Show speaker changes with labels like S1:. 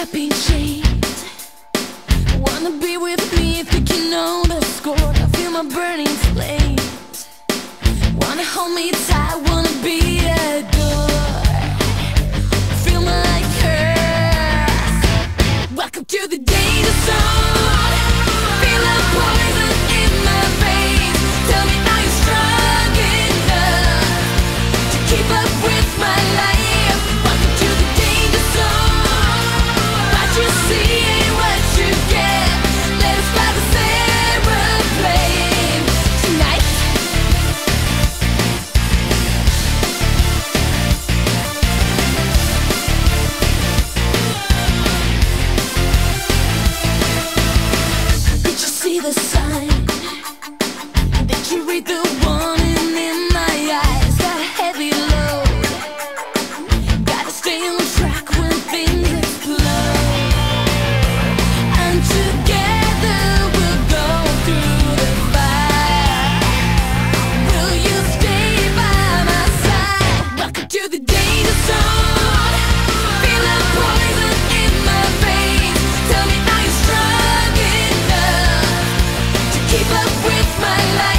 S1: Up in chains. Wanna be with me, think you know the score. I feel my burning flames. Wanna hold me tight, wanna be the sun. my life.